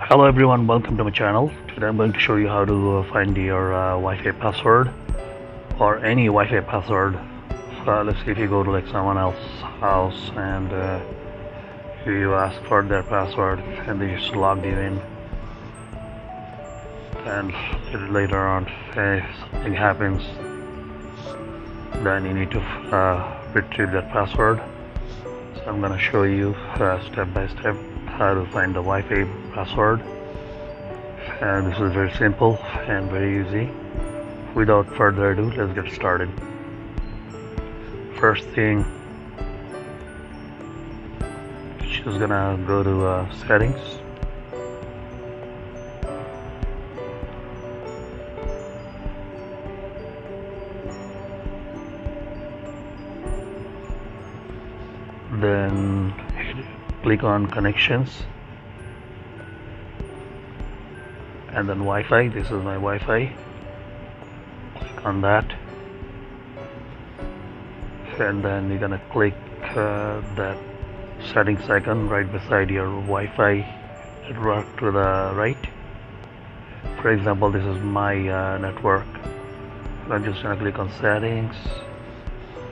Hello everyone, welcome to my channel. Today I'm going to show you how to uh, find your uh, Wi-Fi password or any Wi-Fi password. So let's say if you go to like someone else's house and uh, you ask for their password and they just logged you in and later on if something happens then you need to uh, retrieve that password I'm gonna show you uh, step by step how to find the Wi-Fi password. And this is very simple and very easy. Without further ado let's get started. First thing just gonna go to uh, settings then click on connections. And then Wi-Fi this is my Wi-Fi. Click on that. And then you're gonna click uh, that settings icon right beside your Wi-Fi network to the right. For example this is my uh, network. I'm just gonna click on settings.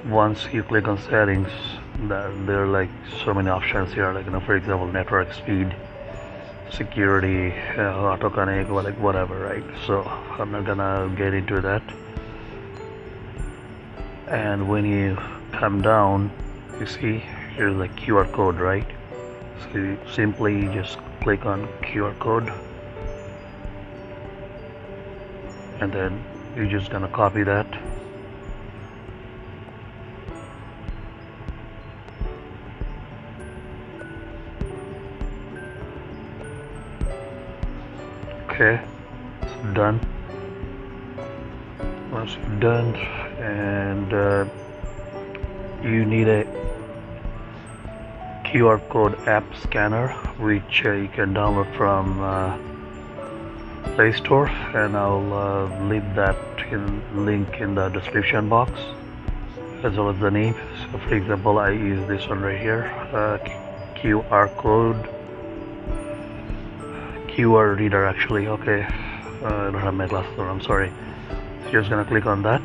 Once you click on settings there are like so many options here like you know for example network speed security uh, auto connect like whatever right? So I'm not gonna get into that. And when you come down you see here's the QR code right? So you simply just click on QR code. And then you're just gonna copy that okay it's done. Once you're done and uh, you need a QR code app scanner which uh, you can download from uh, Play Store and I'll uh, leave that in link in the description box as well as the name. So for example I use this one right here uh, QR code QR reader actually. Okay. Uh, I don't have my glasses on. I'm sorry. So just gonna click on that.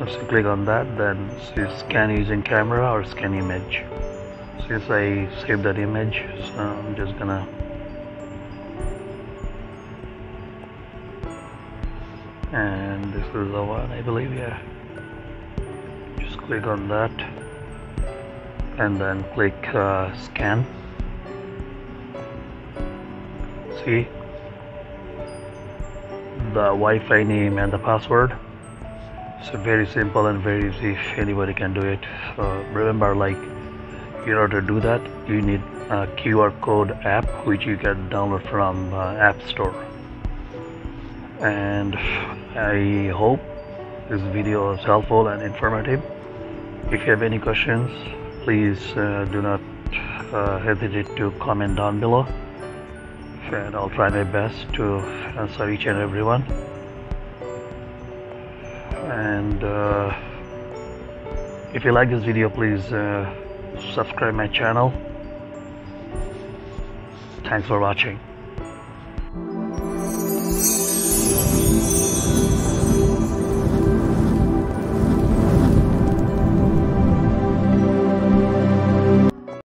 Once you click on that then you scan using camera or scan image. Since I saved that image so I'm just gonna and this is the one I believe yeah. Just click on that. And then click uh, scan see the Wi-Fi name and the password. It's very simple and very easy. Anybody can do it. So remember like in order to do that you need a QR code app which you can download from uh, App Store. And I hope this video is helpful and informative. If you have any questions please uh, do not uh, hesitate to comment down below and I'll try my best to answer each and everyone and uh, if you like this video please uh, subscribe my channel. Thanks for watching.